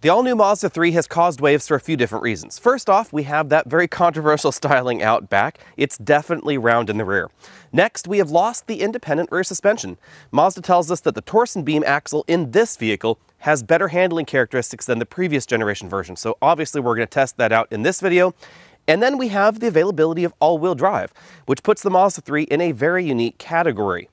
The all-new Mazda 3 has caused waves for a few different reasons. First off, we have that very controversial styling out back. It's definitely round in the rear. Next, we have lost the independent rear suspension. Mazda tells us that the torsion beam axle in this vehicle has better handling characteristics than the previous generation version. So obviously we're going to test that out in this video. And then we have the availability of all-wheel drive, which puts the Mazda 3 in a very unique category.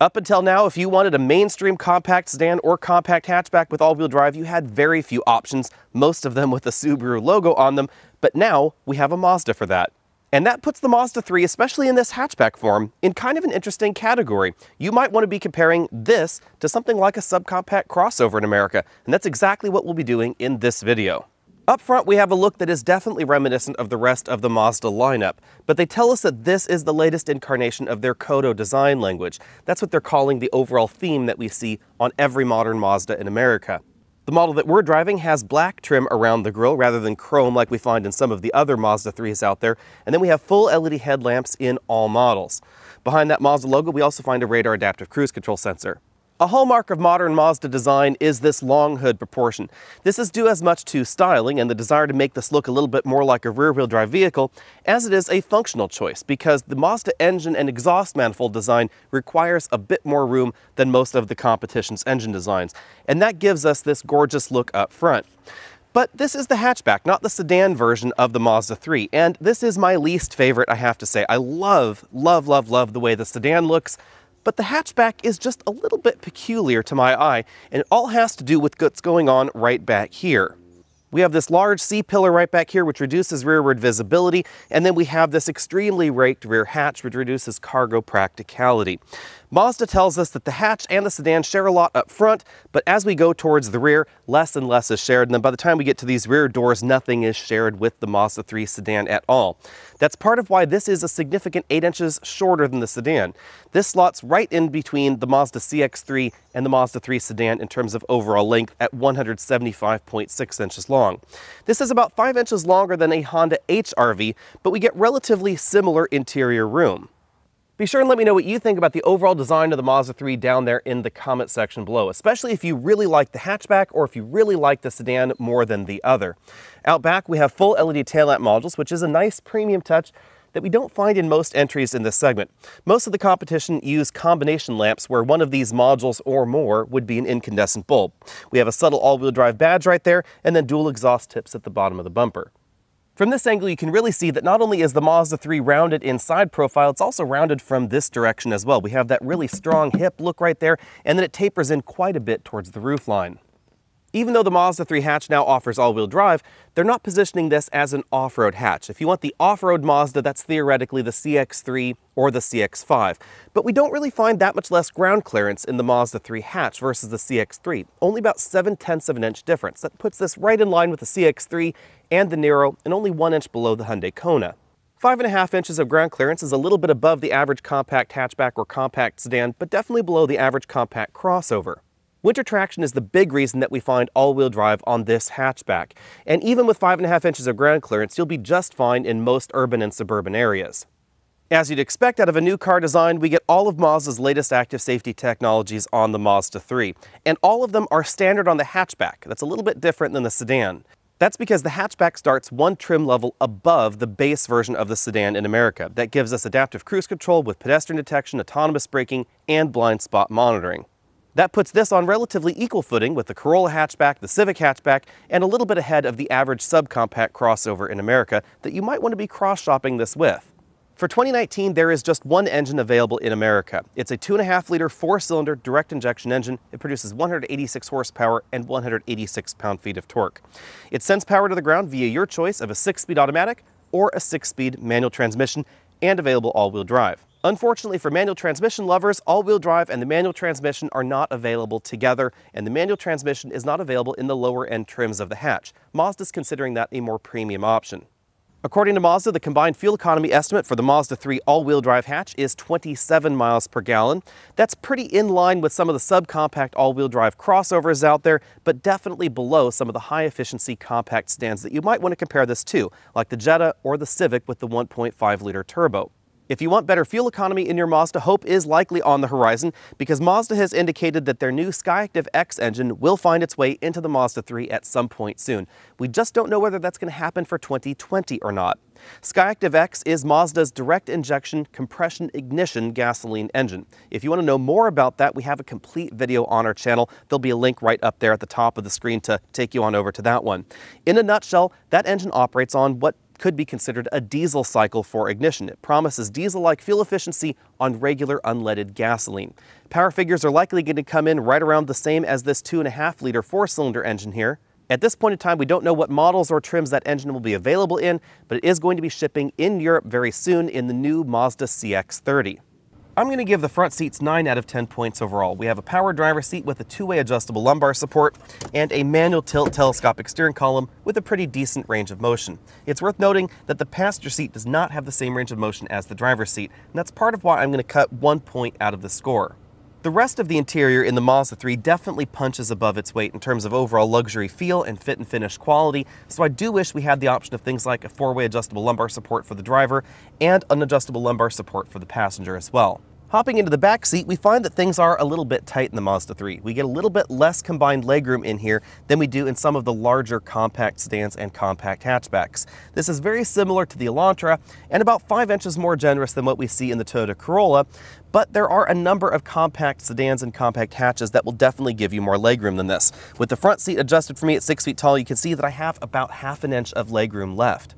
Up until now, if you wanted a mainstream compact sedan or compact hatchback with all-wheel drive, you had very few options, most of them with the Subaru logo on them, but now we have a Mazda for that. And that puts the Mazda 3, especially in this hatchback form, in kind of an interesting category. You might want to be comparing this to something like a subcompact crossover in America, and that's exactly what we'll be doing in this video. Up front, we have a look that is definitely reminiscent of the rest of the Mazda lineup, but they tell us that this is the latest incarnation of their Kodo design language. That's what they're calling the overall theme that we see on every modern Mazda in America. The model that we're driving has black trim around the grille rather than chrome like we find in some of the other Mazda 3s out there, and then we have full LED headlamps in all models. Behind that Mazda logo, we also find a radar adaptive cruise control sensor. A hallmark of modern Mazda design is this long hood proportion. This is due as much to styling and the desire to make this look a little bit more like a rear-wheel drive vehicle as it is a functional choice because the Mazda engine and exhaust manifold design requires a bit more room than most of the competition's engine designs. And that gives us this gorgeous look up front. But this is the hatchback, not the sedan version of the Mazda 3. And this is my least favorite, I have to say. I love, love, love, love the way the sedan looks, but the hatchback is just a little bit peculiar to my eye, and it all has to do with what's going on right back here. We have this large C-pillar right back here, which reduces rearward visibility, and then we have this extremely raked rear hatch, which reduces cargo practicality. Mazda tells us that the hatch and the sedan share a lot up front, but as we go towards the rear, less and less is shared, and then by the time we get to these rear doors, nothing is shared with the Mazda 3 sedan at all. That's part of why this is a significant 8 inches shorter than the sedan. This slots right in between the Mazda CX-3 and the Mazda 3 sedan in terms of overall length at 175.6 inches long. This is about 5 inches longer than a Honda HRV, but we get relatively similar interior room. Be sure and let me know what you think about the overall design of the Mazda 3 down there in the comment section below, especially if you really like the hatchback or if you really like the sedan more than the other. Out back, we have full LED tail taillamp modules, which is a nice premium touch that we don't find in most entries in this segment. Most of the competition use combination lamps where one of these modules or more would be an incandescent bulb. We have a subtle all-wheel drive badge right there and then dual exhaust tips at the bottom of the bumper. From this angle, you can really see that not only is the Mazda 3 rounded in side profile, it's also rounded from this direction as well. We have that really strong hip look right there, and then it tapers in quite a bit towards the roofline. Even though the Mazda 3 hatch now offers all-wheel drive, they're not positioning this as an off-road hatch. If you want the off-road Mazda, that's theoretically the CX-3 or the CX-5. But we don't really find that much less ground clearance in the Mazda 3 hatch versus the CX-3, only about 7 tenths of an inch difference. That puts this right in line with the CX-3 and the Niro and only 1 inch below the Hyundai Kona. Five and a half inches of ground clearance is a little bit above the average compact hatchback or compact sedan, but definitely below the average compact crossover. Winter traction is the big reason that we find all-wheel drive on this hatchback. And even with five and a half inches of ground clearance, you'll be just fine in most urban and suburban areas. As you'd expect out of a new car design, we get all of Mazda's latest active safety technologies on the Mazda 3. And all of them are standard on the hatchback. That's a little bit different than the sedan. That's because the hatchback starts one trim level above the base version of the sedan in America. That gives us adaptive cruise control with pedestrian detection, autonomous braking, and blind spot monitoring. That puts this on relatively equal footing with the Corolla hatchback, the Civic hatchback, and a little bit ahead of the average subcompact crossover in America that you might want to be cross-shopping this with. For 2019, there is just one engine available in America. It's a 2.5 liter four-cylinder direct injection engine. It produces 186 horsepower and 186 pound-feet of torque. It sends power to the ground via your choice of a six-speed automatic or a six-speed manual transmission and available all-wheel drive. Unfortunately for manual transmission lovers, all-wheel drive and the manual transmission are not available together, and the manual transmission is not available in the lower end trims of the hatch. Mazda is considering that a more premium option. According to Mazda, the combined fuel economy estimate for the Mazda 3 all-wheel drive hatch is 27 miles per gallon. That's pretty in line with some of the subcompact all-wheel drive crossovers out there, but definitely below some of the high-efficiency compact stands that you might want to compare this to, like the Jetta or the Civic with the 1.5-liter turbo. If you want better fuel economy in your Mazda, hope is likely on the horizon because Mazda has indicated that their new Skyactiv X engine will find its way into the Mazda 3 at some point soon. We just don't know whether that's going to happen for 2020 or not. Skyactiv X is Mazda's direct injection compression ignition gasoline engine. If you want to know more about that, we have a complete video on our channel. There'll be a link right up there at the top of the screen to take you on over to that one. In a nutshell, that engine operates on what could be considered a diesel cycle for ignition. It promises diesel-like fuel efficiency on regular unleaded gasoline. Power figures are likely going to come in right around the same as this 2.5 liter four-cylinder engine here. At this point in time, we don't know what models or trims that engine will be available in, but it is going to be shipping in Europe very soon in the new Mazda CX-30. I'm going to give the front seats 9 out of 10 points overall. We have a power driver seat with a two-way adjustable lumbar support and a manual tilt telescopic steering column with a pretty decent range of motion. It's worth noting that the passenger seat does not have the same range of motion as the driver's seat, and that's part of why I'm going to cut one point out of the score. The rest of the interior in the Mazda 3 definitely punches above its weight in terms of overall luxury feel and fit and finish quality, so I do wish we had the option of things like a four-way adjustable lumbar support for the driver and an adjustable lumbar support for the passenger as well. Hopping into the back seat, we find that things are a little bit tight in the Mazda 3. We get a little bit less combined legroom in here than we do in some of the larger compact sedans and compact hatchbacks. This is very similar to the Elantra and about 5 inches more generous than what we see in the Toyota Corolla, but there are a number of compact sedans and compact hatches that will definitely give you more legroom than this. With the front seat adjusted for me at 6 feet tall, you can see that I have about half an inch of legroom left.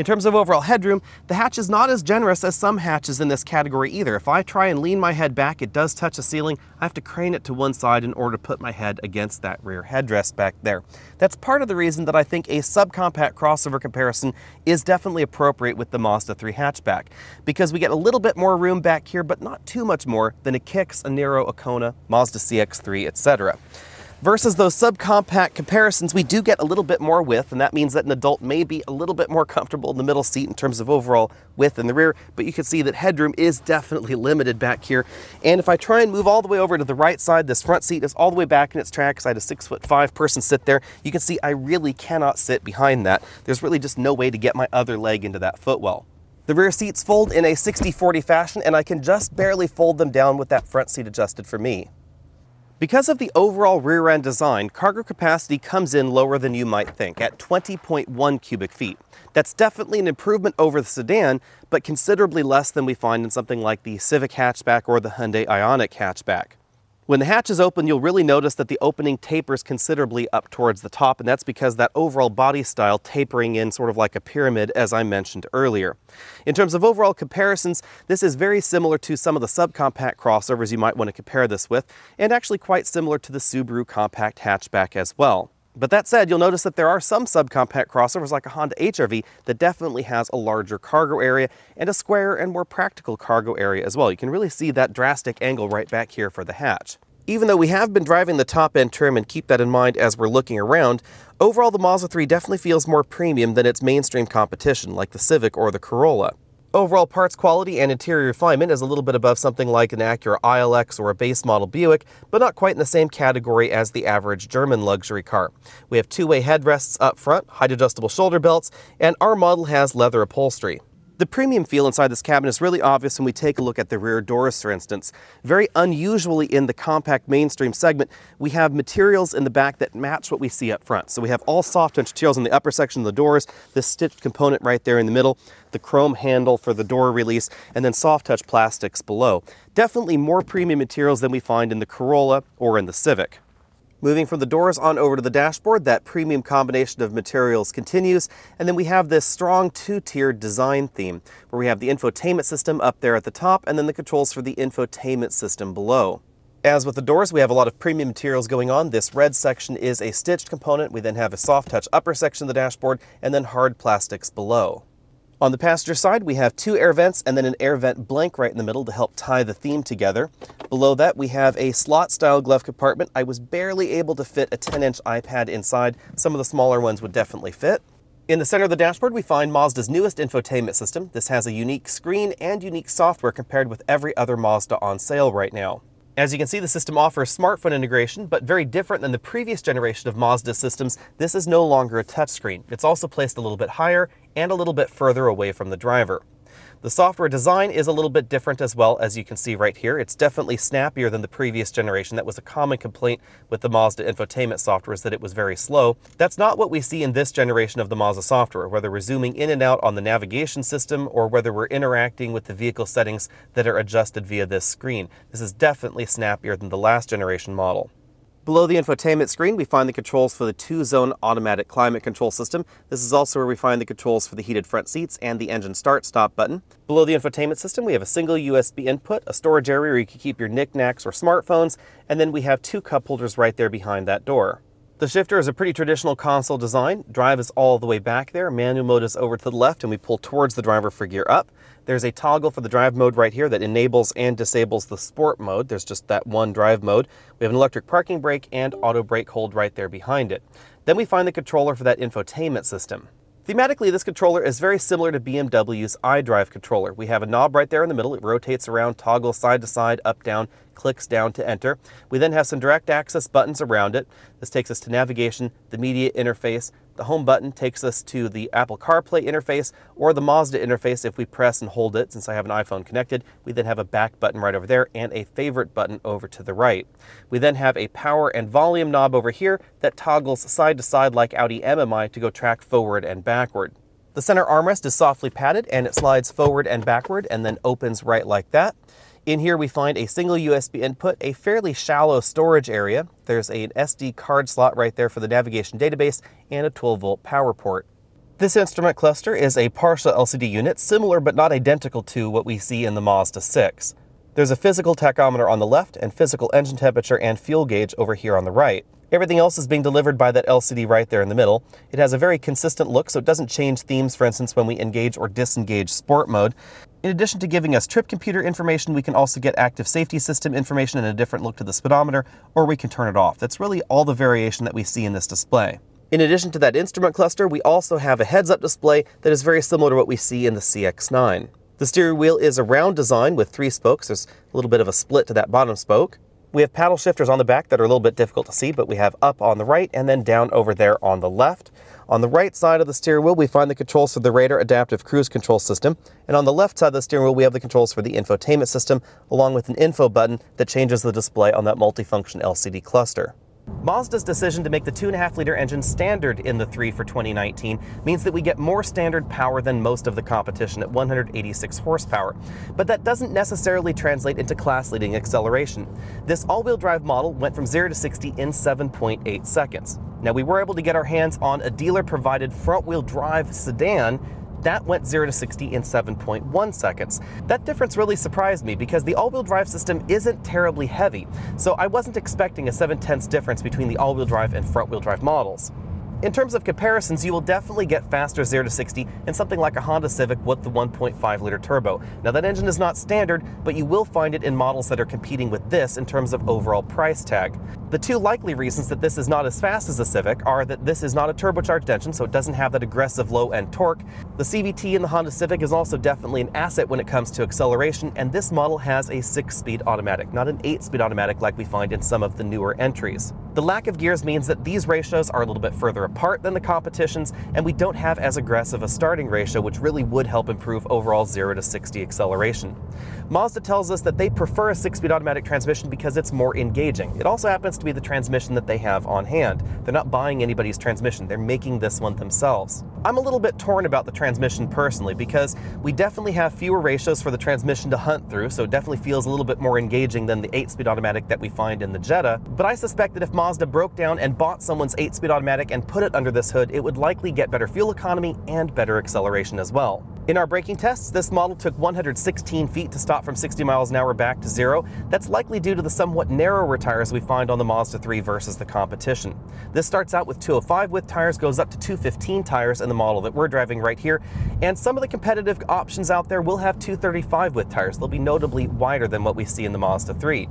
In terms of overall headroom, the hatch is not as generous as some hatches in this category either. If I try and lean my head back, it does touch the ceiling. I have to crane it to one side in order to put my head against that rear headrest back there. That's part of the reason that I think a subcompact crossover comparison is definitely appropriate with the Mazda 3 hatchback, because we get a little bit more room back here, but not too much more than a Kicks, a Niro, a Kona, Mazda CX-3, etc. Versus those subcompact comparisons, we do get a little bit more width, and that means that an adult may be a little bit more comfortable in the middle seat in terms of overall width in the rear, but you can see that headroom is definitely limited back here. And if I try and move all the way over to the right side, this front seat is all the way back in its tracks. I had a six foot five person sit there. You can see I really cannot sit behind that. There's really just no way to get my other leg into that footwell. The rear seats fold in a 60-40 fashion, and I can just barely fold them down with that front seat adjusted for me. Because of the overall rear end design, cargo capacity comes in lower than you might think, at 20.1 cubic feet. That's definitely an improvement over the sedan, but considerably less than we find in something like the Civic hatchback or the Hyundai Ioniq hatchback. When the hatch is open, you'll really notice that the opening tapers considerably up towards the top, and that's because that overall body style tapering in sort of like a pyramid, as I mentioned earlier. In terms of overall comparisons, this is very similar to some of the subcompact crossovers you might want to compare this with, and actually quite similar to the Subaru compact hatchback as well. But that said, you'll notice that there are some subcompact crossovers like a Honda HRV that definitely has a larger cargo area and a squarer and more practical cargo area as well. You can really see that drastic angle right back here for the hatch. Even though we have been driving the top end trim and keep that in mind as we're looking around, overall the Mazda 3 definitely feels more premium than its mainstream competition like the Civic or the Corolla. Overall parts quality and interior refinement is a little bit above something like an Acura ILX or a base model Buick, but not quite in the same category as the average German luxury car. We have two-way headrests up front, height adjustable shoulder belts, and our model has leather upholstery. The premium feel inside this cabin is really obvious when we take a look at the rear doors, for instance. Very unusually in the compact mainstream segment, we have materials in the back that match what we see up front. So we have all soft touch materials in the upper section of the doors, this stitched component right there in the middle, the chrome handle for the door release, and then soft touch plastics below. Definitely more premium materials than we find in the Corolla or in the Civic. Moving from the doors on over to the dashboard, that premium combination of materials continues. And then we have this strong two-tiered design theme, where we have the infotainment system up there at the top, and then the controls for the infotainment system below. As with the doors, we have a lot of premium materials going on. This red section is a stitched component. We then have a soft touch upper section of the dashboard, and then hard plastics below. On the passenger side, we have two air vents and then an air vent blank right in the middle to help tie the theme together. Below that, we have a slot-style glove compartment. I was barely able to fit a 10-inch iPad inside. Some of the smaller ones would definitely fit. In the center of the dashboard, we find Mazda's newest infotainment system. This has a unique screen and unique software compared with every other Mazda on sale right now. As you can see, the system offers smartphone integration, but very different than the previous generation of Mazda systems, this is no longer a touchscreen. It's also placed a little bit higher and a little bit further away from the driver. The software design is a little bit different as well, as you can see right here. It's definitely snappier than the previous generation. That was a common complaint with the Mazda infotainment software is that it was very slow. That's not what we see in this generation of the Mazda software, whether we're zooming in and out on the navigation system or whether we're interacting with the vehicle settings that are adjusted via this screen. This is definitely snappier than the last generation model. Below the infotainment screen, we find the controls for the two-zone automatic climate control system. This is also where we find the controls for the heated front seats and the engine start-stop button. Below the infotainment system, we have a single USB input, a storage area where you can keep your knickknacks or smartphones, and then we have two cup holders right there behind that door. The shifter is a pretty traditional console design. Drive is all the way back there. Manual mode is over to the left and we pull towards the driver for gear up. There's a toggle for the drive mode right here that enables and disables the sport mode. There's just that one drive mode. We have an electric parking brake and auto brake hold right there behind it. Then we find the controller for that infotainment system. Thematically, this controller is very similar to BMW's iDrive controller. We have a knob right there in the middle. It rotates around, toggles side to side, up, down, clicks down to enter. We then have some direct access buttons around it. This takes us to navigation, the media interface, the home button takes us to the Apple CarPlay interface or the Mazda interface if we press and hold it. Since I have an iPhone connected, we then have a back button right over there and a favorite button over to the right. We then have a power and volume knob over here that toggles side to side like Audi MMI to go track forward and backward. The center armrest is softly padded and it slides forward and backward and then opens right like that. In here we find a single USB input, a fairly shallow storage area. There's an SD card slot right there for the navigation database and a 12 volt power port. This instrument cluster is a partial LCD unit, similar but not identical to what we see in the Mazda 6. There's a physical tachometer on the left and physical engine temperature and fuel gauge over here on the right. Everything else is being delivered by that LCD right there in the middle. It has a very consistent look, so it doesn't change themes, for instance, when we engage or disengage sport mode. In addition to giving us trip computer information, we can also get active safety system information and a different look to the speedometer, or we can turn it off. That's really all the variation that we see in this display. In addition to that instrument cluster, we also have a heads-up display that is very similar to what we see in the CX-9. The steering wheel is a round design with three spokes. There's a little bit of a split to that bottom spoke. We have paddle shifters on the back that are a little bit difficult to see, but we have up on the right and then down over there on the left. On the right side of the steering wheel, we find the controls for the radar adaptive cruise control system. And on the left side of the steering wheel, we have the controls for the infotainment system, along with an info button that changes the display on that multifunction LCD cluster. Mazda's decision to make the 2.5 liter engine standard in the 3 for 2019 means that we get more standard power than most of the competition at 186 horsepower. But that doesn't necessarily translate into class leading acceleration. This all wheel drive model went from 0 to 60 in 7.8 seconds. Now, we were able to get our hands on a dealer provided front wheel drive sedan that went 0 to 60 in 7.1 seconds. That difference really surprised me because the all-wheel drive system isn't terribly heavy, so I wasn't expecting a 7 tenths difference between the all-wheel drive and front-wheel drive models. In terms of comparisons, you will definitely get faster 0 to 60 in something like a Honda Civic with the 1.5 liter turbo. Now that engine is not standard, but you will find it in models that are competing with this in terms of overall price tag. The two likely reasons that this is not as fast as the Civic are that this is not a turbocharged engine, so it doesn't have that aggressive low-end torque. The CVT in the Honda Civic is also definitely an asset when it comes to acceleration, and this model has a 6-speed automatic, not an 8-speed automatic like we find in some of the newer entries. The lack of gears means that these ratios are a little bit further apart than the competitions, and we don't have as aggressive a starting ratio, which really would help improve overall 0 to 60 acceleration. Mazda tells us that they prefer a 6-speed automatic transmission because it's more engaging. It also happens to be the transmission that they have on hand. They're not buying anybody's transmission, they're making this one themselves. I'm a little bit torn about the transmission personally because we definitely have fewer ratios for the transmission to hunt through, so it definitely feels a little bit more engaging than the 8-speed automatic that we find in the Jetta. But I suspect that if Mazda broke down and bought someone's 8-speed automatic and put it under this hood, it would likely get better fuel economy and better acceleration as well. In our braking tests, this model took 116 feet to stop from 60 miles an hour back to zero. That's likely due to the somewhat narrower tires we find on the Mazda 3 versus the competition. This starts out with 205 width tires, goes up to 215 tires in the model that we're driving right here, and some of the competitive options out there will have 235 width tires. They'll be notably wider than what we see in the Mazda 3.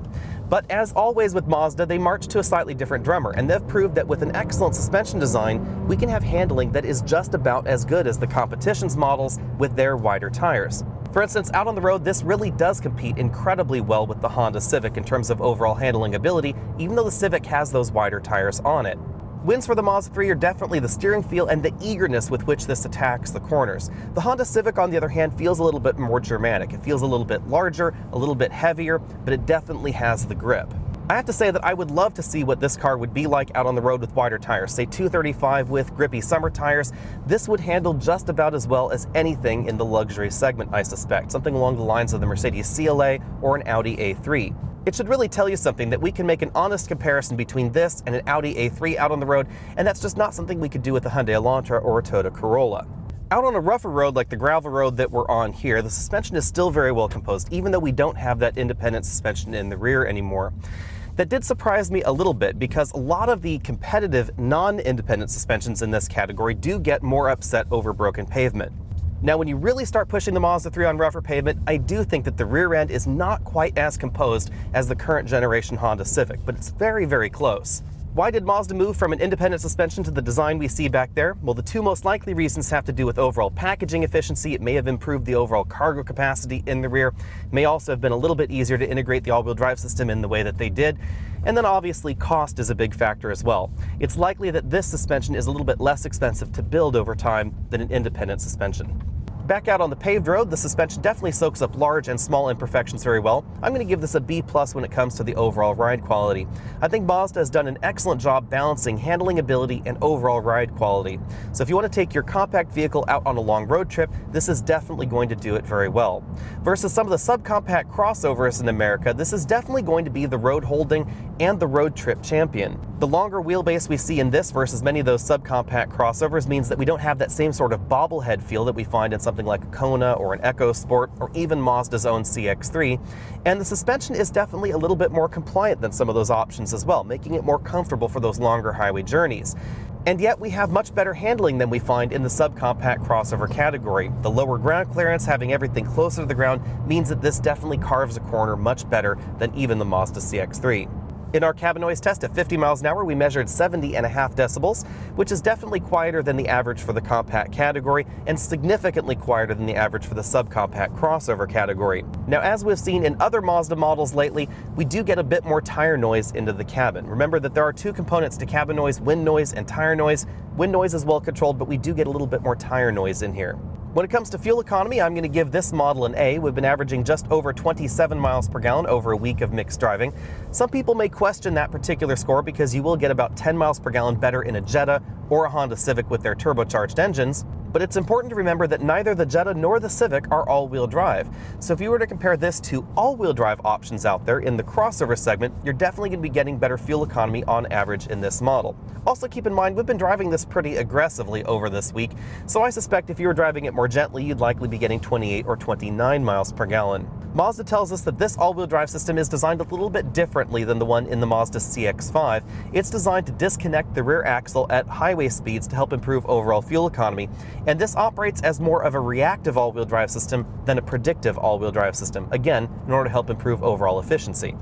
But as always with Mazda, they march to a slightly different drummer, and they've proved that with an excellent suspension design, we can have handling that is just about as good as the competition's models with their wider tires. For instance, out on the road, this really does compete incredibly well with the Honda Civic in terms of overall handling ability, even though the Civic has those wider tires on it. Wins for the Mazda 3 are definitely the steering feel and the eagerness with which this attacks the corners. The Honda Civic, on the other hand, feels a little bit more Germanic. It feels a little bit larger, a little bit heavier, but it definitely has the grip. I have to say that I would love to see what this car would be like out on the road with wider tires, say 235 with grippy summer tires. This would handle just about as well as anything in the luxury segment, I suspect, something along the lines of the Mercedes CLA or an Audi A3. It should really tell you something that we can make an honest comparison between this and an Audi A3 out on the road, and that's just not something we could do with a Hyundai Elantra or a Toyota Corolla. Out on a rougher road like the gravel road that we're on here, the suspension is still very well composed, even though we don't have that independent suspension in the rear anymore. That did surprise me a little bit because a lot of the competitive non-independent suspensions in this category do get more upset over broken pavement. Now, when you really start pushing the Mazda 3 on rougher pavement, I do think that the rear end is not quite as composed as the current generation Honda Civic, but it's very, very close. Why did Mazda move from an independent suspension to the design we see back there? Well, the two most likely reasons have to do with overall packaging efficiency. It may have improved the overall cargo capacity in the rear. It may also have been a little bit easier to integrate the all-wheel drive system in the way that they did. And then obviously cost is a big factor as well. It's likely that this suspension is a little bit less expensive to build over time than an independent suspension. Back out on the paved road, the suspension definitely soaks up large and small imperfections very well. I'm going to give this a B plus when it comes to the overall ride quality. I think Mazda has done an excellent job balancing handling ability and overall ride quality. So if you want to take your compact vehicle out on a long road trip, this is definitely going to do it very well. Versus some of the subcompact crossovers in America, this is definitely going to be the road holding and the road trip champion. The longer wheelbase we see in this versus many of those subcompact crossovers means that we don't have that same sort of bobblehead feel that we find in something like a Kona or an EcoSport or even Mazda's own CX-3. And the suspension is definitely a little bit more compliant than some of those options as well, making it more comfortable for those longer highway journeys. And yet we have much better handling than we find in the subcompact crossover category. The lower ground clearance, having everything closer to the ground, means that this definitely carves a corner much better than even the Mazda CX-3. In our cabin noise test at 50 miles an hour, we measured 70 and a half decibels, which is definitely quieter than the average for the compact category and significantly quieter than the average for the subcompact crossover category. Now, as we've seen in other Mazda models lately, we do get a bit more tire noise into the cabin. Remember that there are two components to cabin noise, wind noise and tire noise. Wind noise is well controlled, but we do get a little bit more tire noise in here. When it comes to fuel economy, I'm going to give this model an A. We've been averaging just over 27 miles per gallon over a week of mixed driving. Some people may question that particular score because you will get about 10 miles per gallon better in a Jetta or a Honda Civic with their turbocharged engines. But it's important to remember that neither the Jetta nor the Civic are all-wheel drive. So if you were to compare this to all-wheel drive options out there in the crossover segment, you're definitely going to be getting better fuel economy on average in this model. Also keep in mind, we've been driving this pretty aggressively over this week, so I suspect if you were driving it more gently, you'd likely be getting 28 or 29 miles per gallon. Mazda tells us that this all-wheel drive system is designed a little bit differently than the one in the Mazda CX-5. It's designed to disconnect the rear axle at highway speeds to help improve overall fuel economy, and this operates as more of a reactive all-wheel drive system than a predictive all-wheel drive system, again, in order to help improve overall efficiency.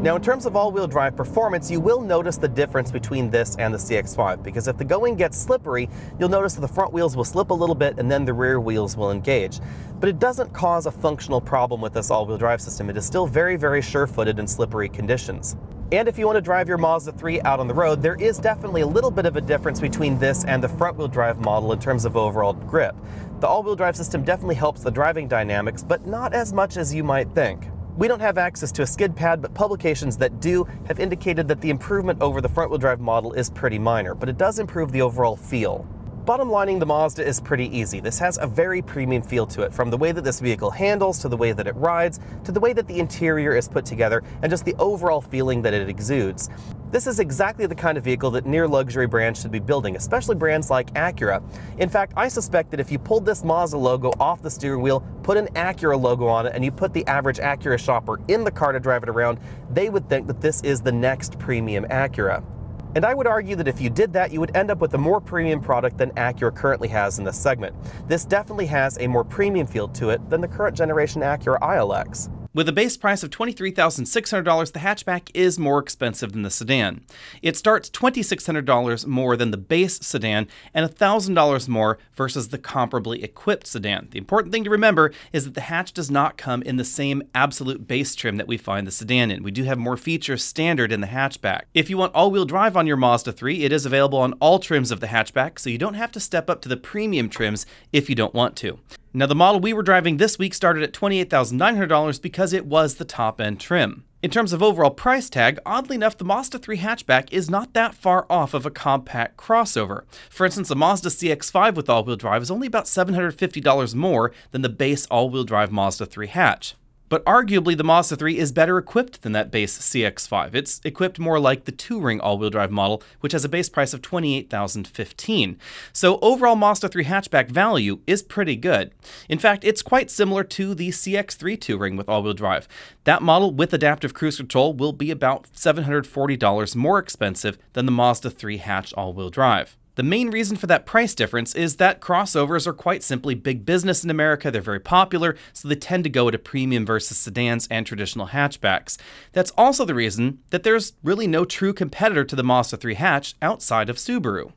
Now, in terms of all-wheel drive performance, you will notice the difference between this and the CX-5, because if the going gets slippery, you'll notice that the front wheels will slip a little bit and then the rear wheels will engage. But it doesn't cause a functional problem with this all-wheel drive system. It is still very, very sure-footed in slippery conditions. And if you want to drive your Mazda 3 out on the road, there is definitely a little bit of a difference between this and the front-wheel drive model in terms of overall grip. The all-wheel drive system definitely helps the driving dynamics, but not as much as you might think. We don't have access to a skid pad, but publications that do have indicated that the improvement over the front-wheel drive model is pretty minor, but it does improve the overall feel. Bottom lining the Mazda is pretty easy. This has a very premium feel to it, from the way that this vehicle handles, to the way that it rides, to the way that the interior is put together, and just the overall feeling that it exudes. This is exactly the kind of vehicle that near luxury brands should be building, especially brands like Acura. In fact, I suspect that if you pulled this Mazda logo off the steering wheel, put an Acura logo on it, and you put the average Acura shopper in the car to drive it around, they would think that this is the next premium Acura. And I would argue that if you did that, you would end up with a more premium product than Acura currently has in this segment. This definitely has a more premium feel to it than the current generation Acura ILX. With a base price of $23,600, the hatchback is more expensive than the sedan. It starts $2,600 more than the base sedan and $1,000 more versus the comparably equipped sedan. The important thing to remember is that the hatch does not come in the same absolute base trim that we find the sedan in. We do have more features standard in the hatchback. If you want all-wheel drive on your Mazda 3, it is available on all trims of the hatchback, so you don't have to step up to the premium trims if you don't want to. Now, the model we were driving this week started at $28,900 because it was the top end trim. In terms of overall price tag, oddly enough, the Mazda 3 hatchback is not that far off of a compact crossover. For instance, a Mazda CX5 with all wheel drive is only about $750 more than the base all wheel drive Mazda 3 hatch but arguably the Mazda 3 is better equipped than that base CX-5. It's equipped more like the Touring all-wheel drive model, which has a base price of 28,015. So overall Mazda 3 hatchback value is pretty good. In fact, it's quite similar to the CX-3 Touring with all-wheel drive. That model with adaptive cruise control will be about $740 more expensive than the Mazda 3 hatch all-wheel drive. The main reason for that price difference is that crossovers are quite simply big business in America. They're very popular, so they tend to go at a premium versus sedans and traditional hatchbacks. That's also the reason that there's really no true competitor to the Mazda 3 hatch outside of Subaru.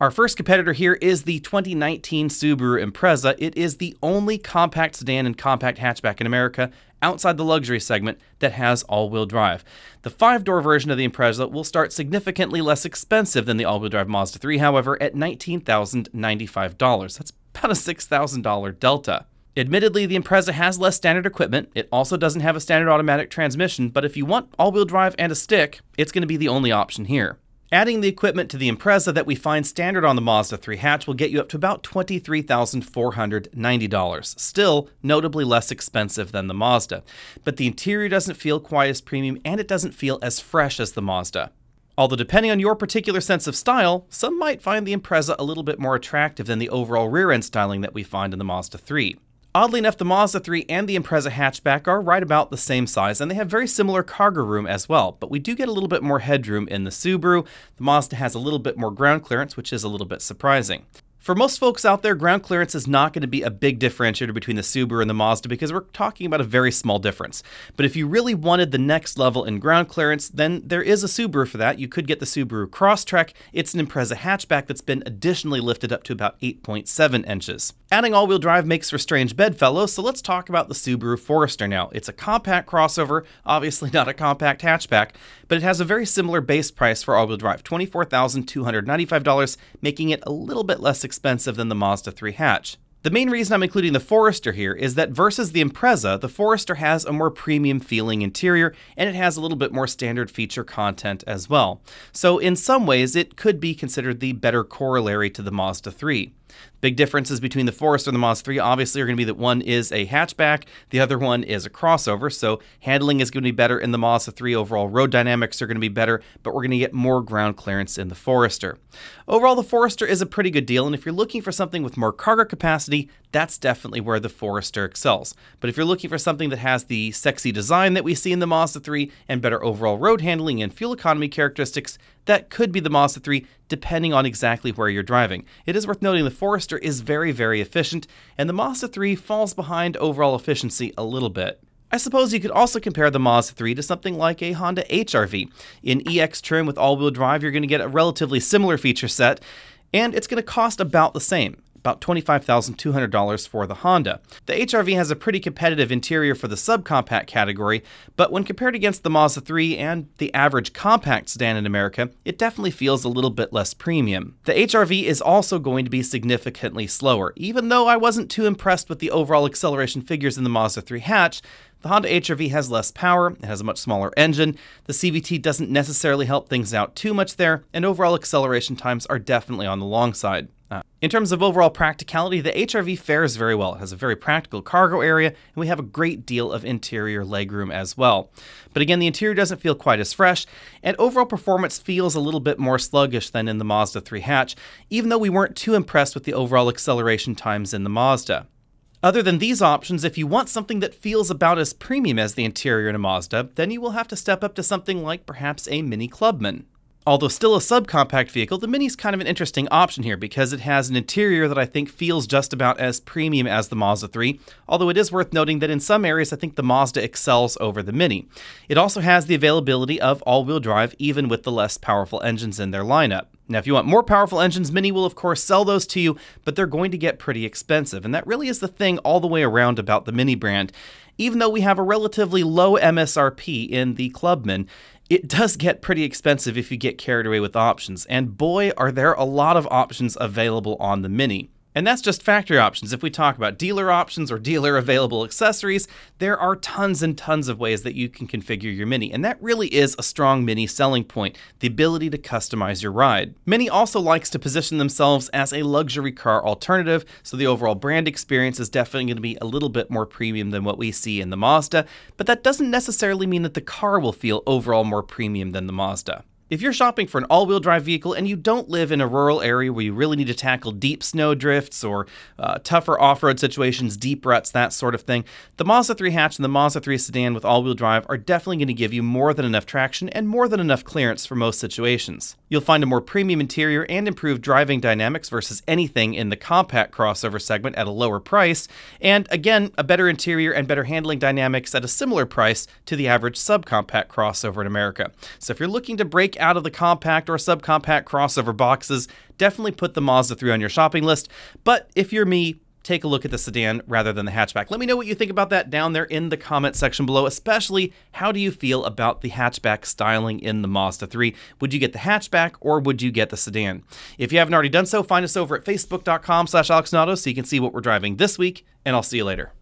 Our first competitor here is the 2019 Subaru Impreza. It is the only compact sedan and compact hatchback in America outside the luxury segment that has all-wheel drive. The five-door version of the Impreza will start significantly less expensive than the all-wheel drive Mazda 3, however, at $19,095. That's about a $6,000 delta. Admittedly, the Impreza has less standard equipment. It also doesn't have a standard automatic transmission, but if you want all-wheel drive and a stick, it's going to be the only option here. Adding the equipment to the Impreza that we find standard on the Mazda 3 hatch will get you up to about $23,490, still notably less expensive than the Mazda. But the interior doesn't feel quite as premium and it doesn't feel as fresh as the Mazda. Although depending on your particular sense of style, some might find the Impreza a little bit more attractive than the overall rear-end styling that we find in the Mazda 3. Oddly enough, the Mazda 3 and the Impreza hatchback are right about the same size, and they have very similar cargo room as well, but we do get a little bit more headroom in the Subaru. The Mazda has a little bit more ground clearance, which is a little bit surprising. For most folks out there, ground clearance is not going to be a big differentiator between the Subaru and the Mazda because we're talking about a very small difference. But if you really wanted the next level in ground clearance, then there is a Subaru for that. You could get the Subaru Crosstrek. It's an Impreza hatchback that's been additionally lifted up to about 8.7 inches. Adding all-wheel drive makes for strange bedfellows, so let's talk about the Subaru Forester now. It's a compact crossover, obviously not a compact hatchback, but it has a very similar base price for all-wheel drive, $24,295, making it a little bit less expensive than the Mazda 3 hatch. The main reason I'm including the Forester here is that versus the Impreza, the Forester has a more premium feeling interior and it has a little bit more standard feature content as well. So in some ways, it could be considered the better corollary to the Mazda 3. Big differences between the Forester and the Mazda 3 obviously are going to be that one is a hatchback, the other one is a crossover, so handling is going to be better in the Mazda 3. Overall road dynamics are going to be better, but we're going to get more ground clearance in the Forester. Overall, the Forester is a pretty good deal, and if you're looking for something with more cargo capacity, that's definitely where the Forester excels. But if you're looking for something that has the sexy design that we see in the Mazda 3 and better overall road handling and fuel economy characteristics, that could be the Mazda 3 depending on exactly where you're driving. It is worth noting the Forester is very, very efficient, and the Mazda 3 falls behind overall efficiency a little bit. I suppose you could also compare the Mazda 3 to something like a Honda HRV. In EX trim with all-wheel drive, you're going to get a relatively similar feature set, and it's going to cost about the same about $25,200 for the Honda. The HRV has a pretty competitive interior for the subcompact category, but when compared against the Mazda 3 and the average compact sedan in America, it definitely feels a little bit less premium. The HRV is also going to be significantly slower, even though I wasn't too impressed with the overall acceleration figures in the Mazda 3 hatch, the Honda HRV has less power, it has a much smaller engine, the CVT doesn't necessarily help things out too much there, and overall acceleration times are definitely on the long side. In terms of overall practicality, the HRV fares very well. It has a very practical cargo area, and we have a great deal of interior legroom as well. But again, the interior doesn't feel quite as fresh, and overall performance feels a little bit more sluggish than in the Mazda 3 hatch, even though we weren't too impressed with the overall acceleration times in the Mazda. Other than these options, if you want something that feels about as premium as the interior in a Mazda, then you will have to step up to something like perhaps a Mini Clubman. Although still a subcompact vehicle, the Mini's kind of an interesting option here because it has an interior that I think feels just about as premium as the Mazda 3, although it is worth noting that in some areas I think the Mazda excels over the Mini. It also has the availability of all-wheel drive even with the less powerful engines in their lineup. Now, if you want more powerful engines, Mini will of course sell those to you, but they're going to get pretty expensive, and that really is the thing all the way around about the Mini brand. Even though we have a relatively low MSRP in the Clubman, it does get pretty expensive if you get carried away with options, and boy, are there a lot of options available on the Mini. And that's just factory options. If we talk about dealer options or dealer available accessories, there are tons and tons of ways that you can configure your Mini. And that really is a strong Mini selling point, the ability to customize your ride. Mini also likes to position themselves as a luxury car alternative, so the overall brand experience is definitely going to be a little bit more premium than what we see in the Mazda, but that doesn't necessarily mean that the car will feel overall more premium than the Mazda. If you're shopping for an all wheel drive vehicle and you don't live in a rural area where you really need to tackle deep snow drifts or uh, tougher off road situations, deep ruts, that sort of thing, the Mazda 3 hatch and the Mazda 3 sedan with all wheel drive are definitely going to give you more than enough traction and more than enough clearance for most situations. You'll find a more premium interior and improved driving dynamics versus anything in the compact crossover segment at a lower price, and again, a better interior and better handling dynamics at a similar price to the average subcompact crossover in America. So if you're looking to break out of the compact or subcompact crossover boxes, definitely put the Mazda 3 on your shopping list. But if you're me, take a look at the sedan rather than the hatchback. Let me know what you think about that down there in the comment section below, especially how do you feel about the hatchback styling in the Mazda 3? Would you get the hatchback or would you get the sedan? If you haven't already done so, find us over at facebook.com slash so you can see what we're driving this week, and I'll see you later.